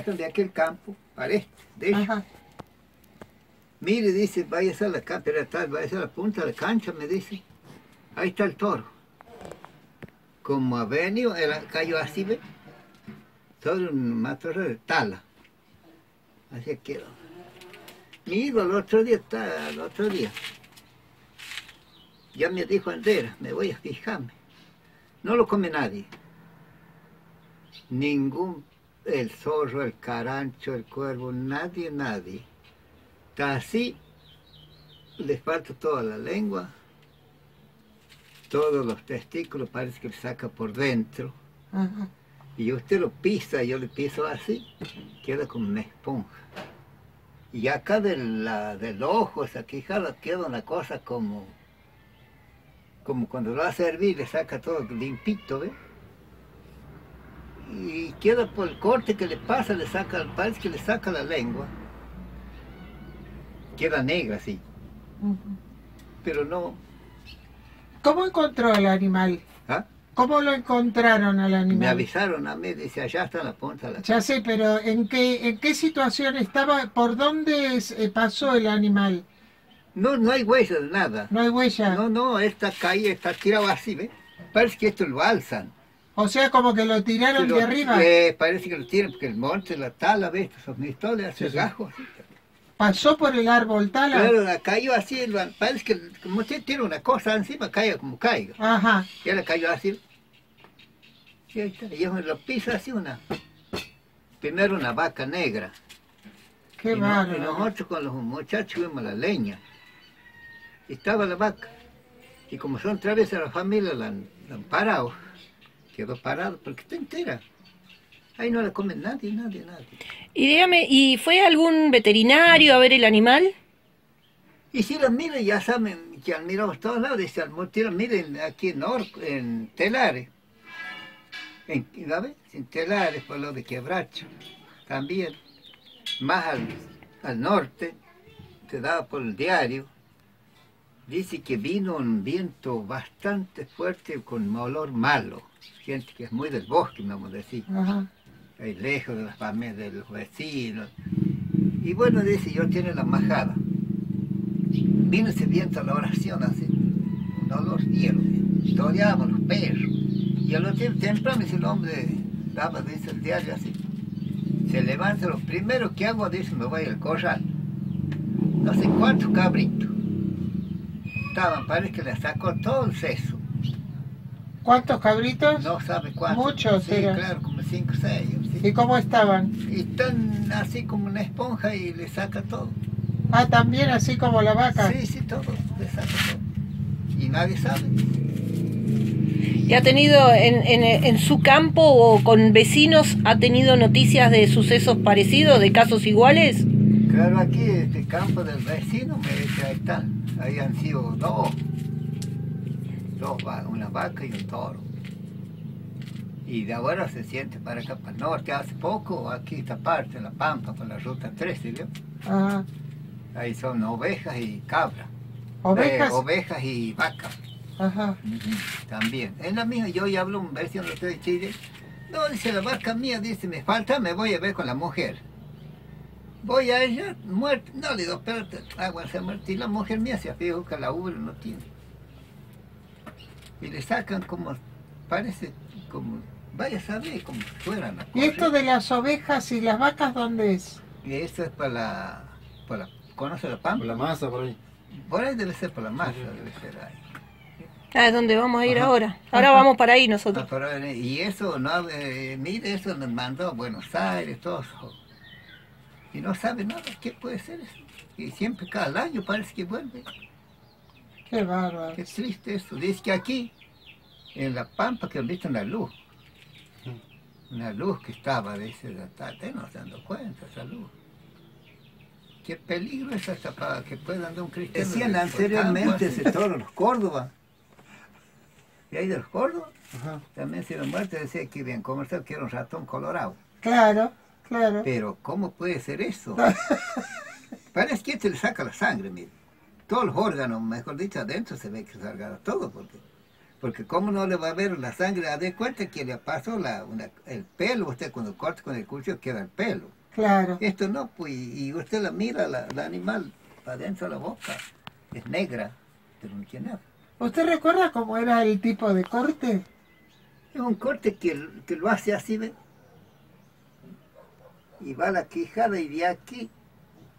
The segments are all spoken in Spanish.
de aquel campo para este, de hecho. Ajá. Mire, dice, vaya a la cancha, vaya a la punta de la cancha, me dice. Ahí está el toro. Como ha venido, él cayó así, ¿ve? Sobre un matorral de tala. Así quedó. Mi hijo el otro día, está, el otro día, ya me dijo Andera, me voy a fijarme. No lo come nadie. Ningún, el zorro, el carancho, el cuervo, nadie, nadie. Está así, le falta toda la lengua, todos los testículos parece que le saca por dentro. Ajá. Y usted lo pisa, yo le piso así, queda como una esponja. Y acá de la, del ojo, esa quijada, queda una cosa como, como cuando lo hace hervir, le saca todo limpito, ¿ve? Y queda por el corte que le pasa, le saca, parece que le saca la lengua. Queda negra, sí, pero no... ¿Cómo encontró al animal? ¿ah? ¿Cómo lo encontraron al Me animal? avisaron a mí, dice, allá está la punta la Ya sé, pero ¿en qué, en qué situación estaba? ¿Por dónde eh, pasó el animal? No, no hay huella de nada. No hay huella. No, no, esta calle está tirado así, ¿ves? Parece que esto lo alzan. O sea, como que lo tiraron de arriba. eh, parece que lo tiran porque el monte, la tala, ¿ves? Son pistolas, hace gajos. así. Pasó por el árbol tala. Claro, la cayó así, parece que como usted tiene una cosa encima, caiga como caiga. Ajá. Ya la cayó así. Y ahí está, y lo pisa así una. Primero una vaca negra. Qué y, no- y nosotros con los muchachos fuimos a la leña. Y estaba la vaca. Y como son travesas la familia, la la han parado. Quedó parado porque está entera. Ahí no la come nadie, nadie, nadie. Y dígame, ¿y fue algún veterinario a ver el animal? Y si los miran, ya saben que han mirado a todos lados. Dice, al miren aquí en, Or, en Telares. En, ¿sabes? En Telares, por lo de Quebracho. También. Más al, al norte, te daba por el diario. Dice que vino un viento bastante fuerte con olor malo. Gente que es muy del bosque, vamos a decir. Ahí lejos de las familias, de los vecinos. Y bueno, dice, yo tiene la majada. Vino ese viento a la oración así, un olor hielo, historiamos los perros. Y a lo tiempo temprano, dice el hombre, daba, dice el diario así, se levanta, lo primero que hago, dice, me voy al corral. No sé cuántos cabritos. Estaban, parece que le sacó todo el seso. ¿Cuántos cabritos? No sabe cuántos. Muchos Sí, eran. claro, como cinco o seis. sí. ¿Y cómo estaban? Están así como una esponja y le saca todo. Ah, también así como la vaca. Sí, sí, todo, le saca todo. Y nadie sabe. ¿Y ha tenido en, en, en su campo o con vecinos, ha tenido noticias de sucesos parecidos, de casos iguales? Claro, aquí este campo del vecino, me dice, ahí están. Ahí han sido dos. Dos, una vaca y un toro. Y de ahora se siente para acá, para el norte. Hace poco, aquí esta parte, la Pampa, por la ruta 13, ¿vio? Ajá. Ahí son ovejas y cabras. ¿Ovejas? Eh, ovejas y vacas. Ajá. También. Es la misma, yo ya hablo un versión de Chile. No, dice la vaca mía, dice, me falta, me voy a ver con la mujer. Voy a ella, muerta. No, le digo, espérate, agua se muerta. Y la mujer mía se fijo que la ubre no tiene. Y le sacan como, parece como, vaya a saber, como si fueran ¿Y esto de las ovejas y las vacas dónde es? Y esto es para la, para la ¿conoce la pampa? Por la masa por ahí. Por ahí debe ser por la masa, debe ser ahí. Ah, es donde vamos a ir Ajá. ahora. Ahora vamos para ahí nosotros. Ah, pero, y eso, no, eh, mire, eso nos mandó a Buenos Aires, todo eso. Y no sabe nada, ¿qué puede ser eso? Y siempre cada año parece que vuelve. Qué bárbaro. Qué triste eso. Dice que aquí, en La Pampa, que han visto una luz. Una luz que estaba, dice, la tarde, no se dando cuenta esa luz. Qué peligro es hasta para que pueda andar un cristiano. Decían anteriormente ese toro, los Córdoba. Y ahí de los Córdoba, Ajá. también se lo muerto, decía que bien comercial que era un ratón colorado. Claro, claro. Pero, ¿cómo puede ser eso? Parece que este le saca la sangre, mire. Todos los órganos, mejor dicho, adentro se ve que salga todo, porque Porque cómo no le va a ver la sangre, a de cuenta que le pasó la, una- el pelo, usted cuando corta con el cuchillo queda el pelo. Claro. Esto no, pues, y usted la mira, la, la animal, para dentro de la boca, es negra, pero no tiene nada. ¿Usted recuerda cómo era el tipo de corte? Es un corte que, que lo hace así, ¿ve? Y va la quijada y de aquí,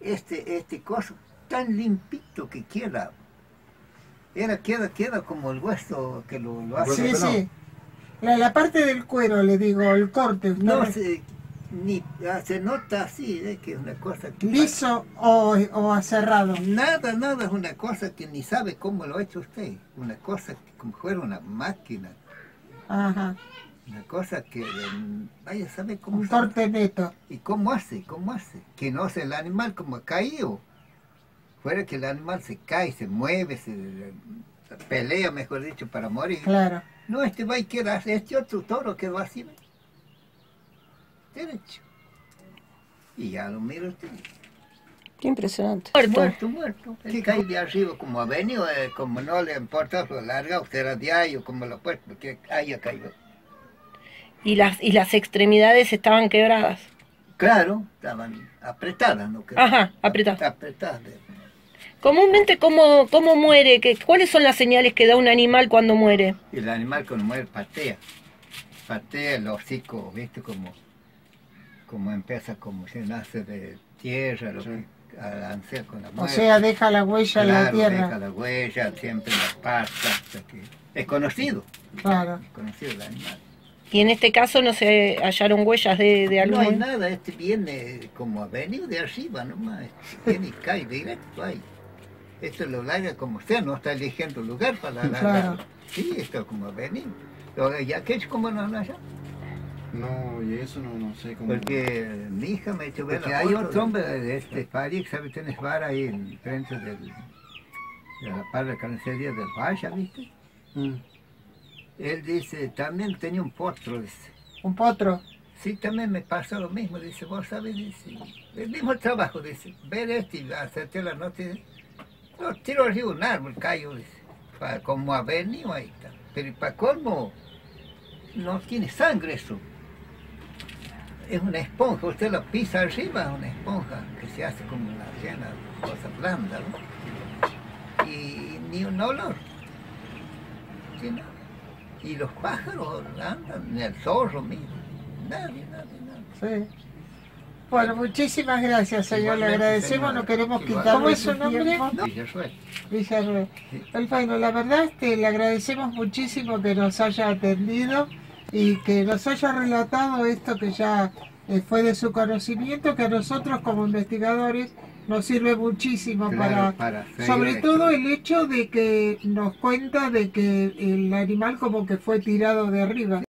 este, este coso, tan limpito que queda. Era, queda, queda como el hueso que lo, lo hace. Sí, sí. La, la parte del cuero, le digo, el corte. ¿usted No re- se, ni, ah, se nota así, ¿eh? que es una cosa que... ¿Liso o, o aserrado? Nada, nada, es una cosa que ni sabe cómo lo ha hecho usted. Una cosa que como fuera una máquina. Ajá. Una cosa que mm, vaya a saber cómo Un sabe. corte neto. ¿Y cómo hace? ¿Cómo hace? Que no hace el animal como ha caído. Fuera que el animal se cae, se mueve, se, pelea, mejor dicho, para morir. Claro. No, este va y queda, este otro toro quedó así, ¿ve? derecho. Y ya lo mira usted. Qué impresionante. Muerto. Muerto, muerto. Él cae de arriba, como ha venido, eh, como no le importa lo larga, usted era diario, como lo ha puesto, porque haya caído. Y las, y las extremidades estaban quebradas. Claro, estaban apretadas, ¿no? Que- Ajá, apretadas. Apretadas. Comúnmente, ¿cómo, cómo muere? ¿Qué, ¿Cuáles son las señales que da un animal cuando muere? El animal cuando muere patea. Patea el hocico, ¿viste? Como, como empieza, como si nace de tierra, lo que alancea con la O muerte. sea, deja la huella en la tierra. deja la huella, siempre la pasta. hasta que- Es conocido, Claro. es conocido el animal. Y en este caso no se hallaron huellas de, de No hay nada, este viene como ha venido de arriba nomás, este viene y cae directo ahí. Esto lo larga como sea, no está eligiendo lugar para Claro. largarlo. Sí, esto como venido. Lo- ¿Ya que es como no haya? No, y eso no, no sé cómo. Porque mi hija me ha hecho ver Porque la hay otro hombre de este Fari, que sabe, tienes bar ahí en frente del, de la par de carnicería del Valle, ¿viste? Mm. Él dice, también tenía un potro, dice. Un potro. Sí, también me pasó lo mismo, dice, vos sabes, dice, el mismo trabajo, dice, ver esto y hacerte la noche, lo tiro arriba un árbol, para, como ha venido ahí está, pero para colmo, no tiene sangre eso, es una esponja, usted la pisa arriba, es una esponja que se hace como una llena de cosas blandas, ¿no? Y ni un olor, sí, nada. Y los pájaros andan, ni el zorro mismo, nadie, nadie, nadie. Sí. Bueno, muchísimas gracias, señor. Le Igualmente, agradecemos, señora. no queremos quitarle ¿Cómo es su nombre? tiempo. Villarruel. Villarruel. Bueno, la verdad este, le agradecemos muchísimo que nos haya atendido y que nos haya relatado esto que ya eh, fue de su conocimiento, que a nosotros como investigadores nos sirve muchísimo Claro, para, sobre esto. todo el hecho de que nos cuenta de que el animal como que fue tirado de arriba.